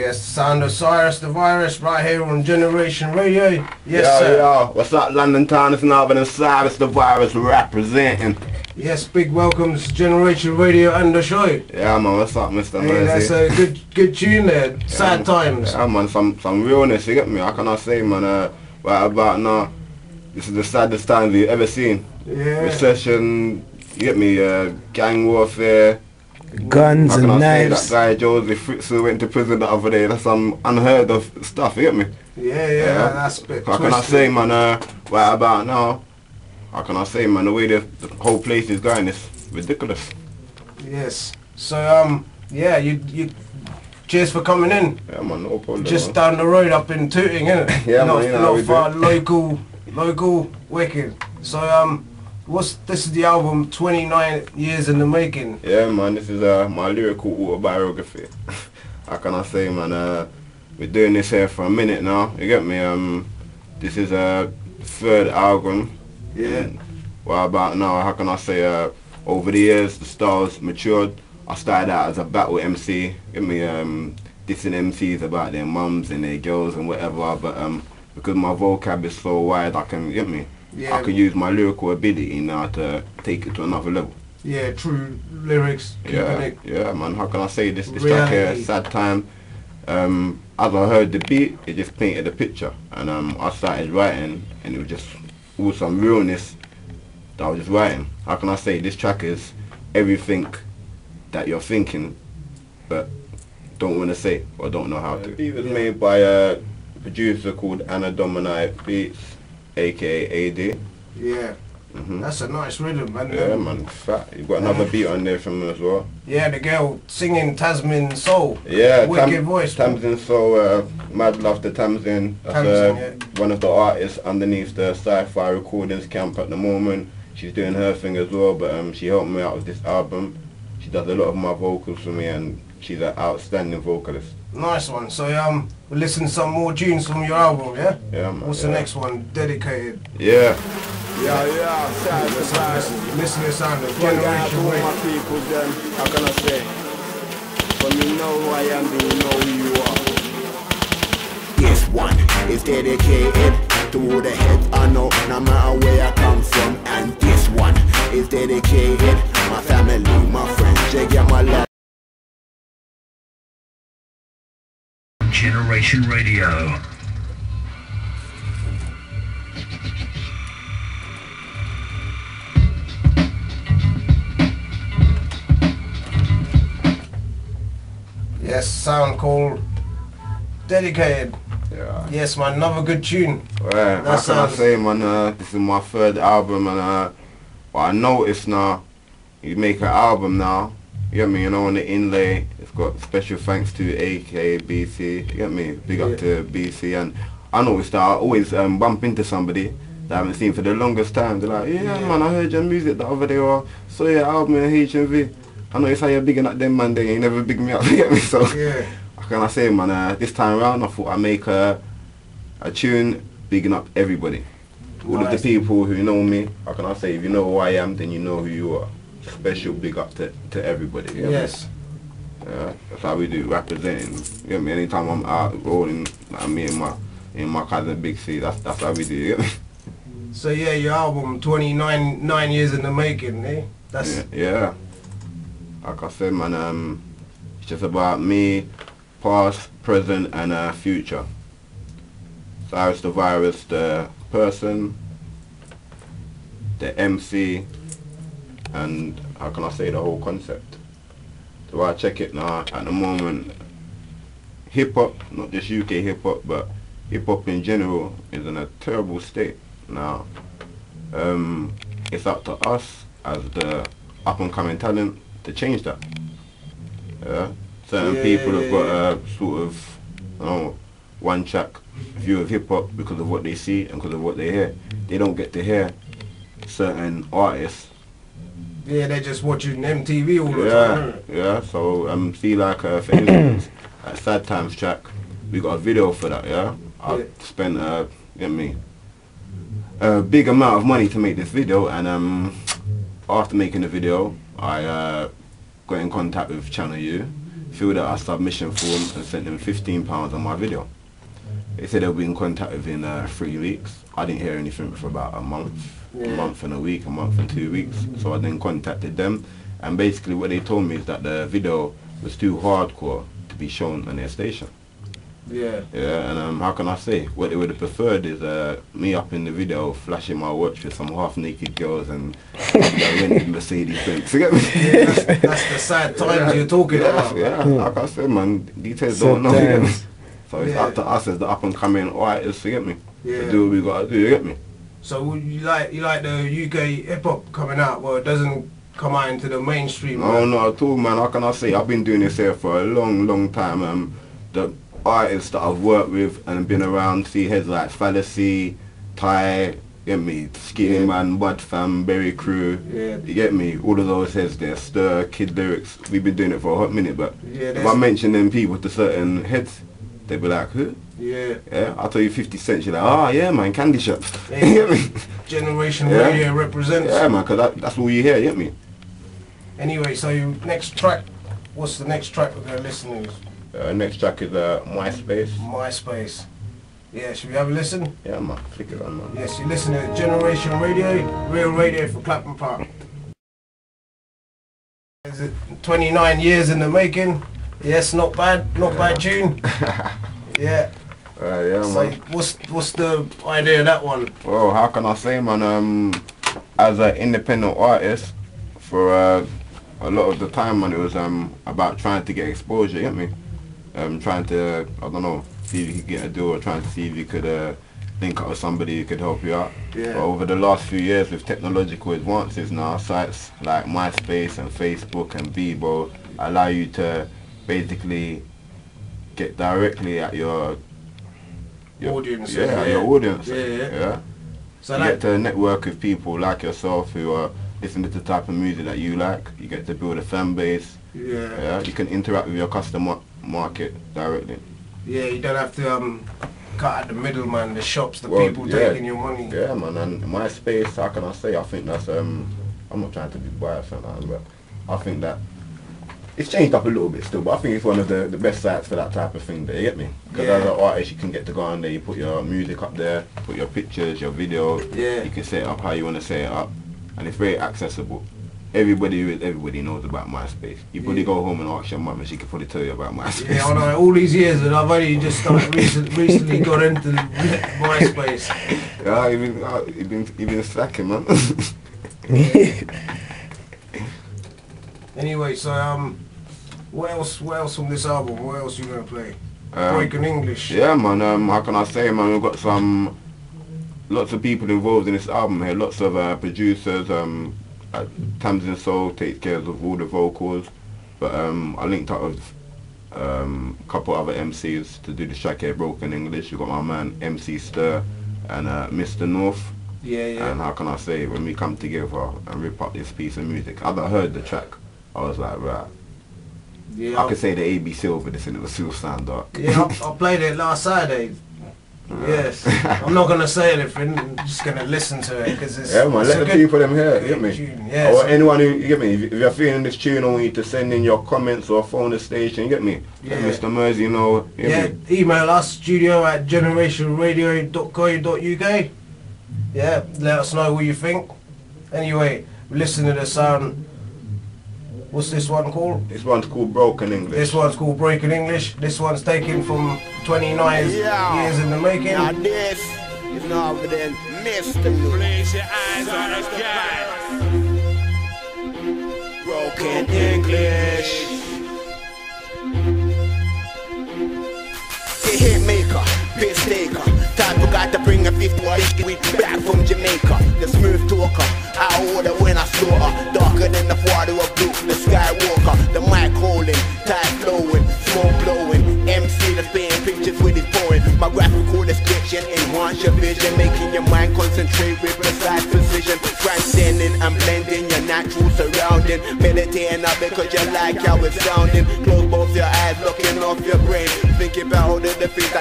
Yes, sound of Cyrus the Virus right here on Generation Radio. Yes, yo, sir. Yo, what's up, London Town? It's Narvin and Cyrus the Virus representing. Yes, big welcomes Generation Radio and the show. Yeah, man, what's up, Mr. Hey, that's a good good tune there. Sad times. Yeah, man, some, some realness, you get me? I say, man, uh, right about now, this is the saddest times we've ever seen. Yeah. Recession, you get me, uh, gang warfare. Guns How can and I knives. say that guy Josef Fritzl who went to prison the other day? That's some unheard of stuff. You get me? Yeah, yeah, that's a bit How can I twisted. say, man? Uh, right about now, how can I say, man? The way the, the whole place is going is ridiculous. Yes. So um, yeah, you you. Cheers for coming in. Yeah, man. No problem. Just man. down the road up in Tooting, innit? Yeah, not, man, you know how not we far, do. local, local, wicked. So um, what's this is the album 29 years in the making. Yeah, man. This is uh, my lyrical autobiography. how can I say, man? Uh, we're doing this here for a minute now. You get me? Um, this is a third album. Yeah. Well, about now, how can I say, uh, over the years, the styles matured. I started out as a battle MC, get me, um, dissing MCs about their mums and their girls and whatever, but um, because my vocab is so wide, I can, get me, Yeah. I can use my lyrical ability now to take it to another level. Yeah, true lyrics. Yeah, it. yeah, man, how can I say this, this track here, Reality. sad time, um, as I heard the beat, it just painted a picture, and um, I started writing, and it was just all some realness that I was just writing. How can I say this track is everything that you're thinking, but don't want to say or don't know how to. The beat was made by a producer called Anno Domini Beats, aka AD. Yeah, hmm that's a nice rhythm, man. Yeah, man, fat. You got another beat on there from him as well. Yeah, the girl singing Tamsin Soul. Yeah, Wicked Tam- voice. Tamsin so uh, mad love to Tamsin. That's Tamsin, uh, one of the artists underneath the Cyfi Recordings camp at the moment. She's doing her thing as well, but um, she helped me out with this album. She does a lot of my vocals for me, and she's an outstanding vocalist. Nice one. So um, we'll listen to some more tunes from your album, yeah? Yeah, man. What's yeah. the next one? Dedicated. Yeah. Yeah, yeah, sad Listen, to listen, listen to the sound of One guy to Generation all Radio. my people then, how can I say? When you know who I am, then you know who you are. This one is dedicated to all the heads I know, no matter where I come from. And this one is dedicated, Generation Radio. Yes, sound called Dedicated. Yeah. Yes, man, another good tune. Right, That how can I sounds- say, man? Uh, this is my third album, and uh, what I noticed now, you make an album now. You get me? You know, on the inlay, it's got special thanks to AK BC. You get me? Big up to BC, and I noticed that I always um, bump into somebody that I haven't seen for the longest time. They're like, yeah, Yeah. man, I heard your music the other day, or saw your album in HMV. I noticed how you're bigging up them man, they ain't never big me up. You get me? So. Yeah. How can I say, man? Uh, this time around, I thought I'd make a, a tune bigging up everybody. All of the people who know me. How can I say, if you know who I am, then you know who you are. Special big up to, to everybody. you me? Yes. Yeah, that's how we do representing. You get me? Anytime I'm out rolling, like me and my and my cousin Big C, that's that's how we do. You me? So yeah, your album 29 nine years in the making, eh? That's Yeah, yeah. Like I said, man, um, it's just about me, past, present, and uh, future. Cyrus the Virus, the person, the MC, and how can I say the whole concept. So I check it now. At the moment, hip hop, not just UK hip hop, but hip hop in general, is in a terrible state now. Um, it's up to us as the up and coming talent to change that. Yeah, certain Yeah, people yeah, have got a sort of, you know, one track view of hip hop because of what they see and because of what they hear. They don't get to hear certain artists yeah, they're just watching MTV all the yeah, time. innit? yeah. So um, see like uh, for instance, that Sad Times track, we got a video for that. Yeah, I Yeah. spent uh, get me, a big amount of money to make this video, and um, after making the video, I uh, got in contact with Channel U. filled out a submission form and sent them fifteen pounds on my video. They said they'll be in contact within uh, three weeks. I didn't hear anything for about a month, a month and a week, a month and two weeks. So I then contacted them, and basically what they told me is that the video was too hardcore to be shown on their station. Yeah. Yeah, and um, how can I say? What they would have preferred is uh, me up in the video flashing my watch with some half-naked girls and the rented Mercedes Benz. You get me? Yeah, that's, that's the sad times you're talking yeah, about. yeah, like I said, man, details So don't know. You get me? So it's Yeah. up to us as the up-and-coming artists. You get me? Yeah. To do what we gotta do. You get me? So would you like you like the UK hip hop coming out, well it doesn't come out into the mainstream. Oh no, not at all, man. How can I say? I've been doing this here for a long, long time. Um, the artists that I've worked with and been around, see heads like Fallacy, Ty, get me, Skinny Yeah. Man, Bud Fam, Berry Crew, Yeah. you get me? All of those heads there, Stir, Kid Lyrics. We've been doing it for a hot minute, but Yeah, if I mention them people to certain heads, they be like, who? Yeah. Yeah, I'll tell you 50 cents, you're like, oh yeah, man, candy shop. Yeah. you get me? Generation Yeah. Radio represents. Yeah, man, because that, that's all you hear, you get me? Anyway, so you, next track, what's the next track we're gonna listen to? Uh, next track is uh, MySpace. MySpace. Yeah, should we have a listen? Yeah, man, flick it on, man. Yes, you listen to Generation Radio, real radio for Clapham Park. Is it 29 years in the making? Yes, not bad, not bad tune. Yeah. Uh, yeah, So man. what's what's the idea of that one? Well, how can I say, man? Um, as an independent artist, for uh, a lot of the time, man, it was um about trying to get exposure. You get me? Um, trying to, I don't know, see if you could get a deal, or trying to see if you could uh, link up with somebody who could help you out. Yeah. But over the last few years, with technological advances now, sites like MySpace and Facebook and Bebo allow you to basically get directly at your Audience, Yeah, yeah. your audience. Yeah, yeah. yeah. So you like, get to network with people like yourself who are listening to the type of music that you like. You get to build a fan base. yeah, Yeah, you can interact with your customer market directly. yeah, you don't have to um cut out the middleman, the shops, the Well, people yeah. taking your money. Yeah, man. And MySpace, how can I say? I think that's um. I'm not trying to be biased or nothing, but I think that it's changed up a little bit still. But I think it's one of the, the best sites for that type of thing. There, you get me? Because Yeah. as an artist, you can get to go on there. You put your music up there, put your pictures, your video. Yeah. You can set it up how you want to set it up, and it's very accessible. Everybody everybody knows about MySpace. You probably Yeah. go home and ask your mum, and she can probably tell you about MySpace. Yeah, I know. All these years, and I've only just started recent, recently got into MySpace. Yeah, you've been, uh, you been, you've been slacking, man. Anyway, so um, what else? What else from this album? What else you gonna play? Um, Breaking English. Yeah, man. Um, how can I say, man? We've got some, lots of people involved in this album here. Lots of uh, producers. Um, uh, Tamsin Soul takes care of all the vocals, but um, I linked up with um, a couple other MCs to do the track here, Broken English. We got my man MC Stir and uh, Mr. North. Yeah, yeah. And how can I say, when we come together and rip up this piece of music, I've heard the track. I was like, right. yeah. I could say the AB Silver, this and it was still sound dark. Yeah, I, I played it last Saturday. Yes. I'm not gonna say anything. I'm just gonna listen to it because it's. Yeah, man, it's let the good- people them hear, you get me? tune, Yeah. or anyone who, you get me, if if you're feeling this tune, I want you to send in your comments or phone the station, you get me? Let Yeah. Mr. Murzi know, you yeah, me? email us studio at generationradio.co.uk. Yeah, let us know what you think. Anyway, listen to the sound. What's this one called? This one's called Broken English. This one's called Breaking English. This one's taken from 29 Yeah. years in the making. Now this is not within Mr. New. Place your eyes on the guy. Broken English. The hit maker, piss taker. Time we got to bring a 50 with back from Jamaica. The smooth talker. I order when I slaughter. Darker than the water of blue, the skywalker. The mic calling, tide flowing, smoke blowing. MC that's painting pictures with his poem. My graphical description enhance your vision, making your mind concentrate with precise precision. Transcending and blending your natural surrounding. Meditating up because you like how it's sounding. Close both your eyes, looking off your brain. Thinking about all the things.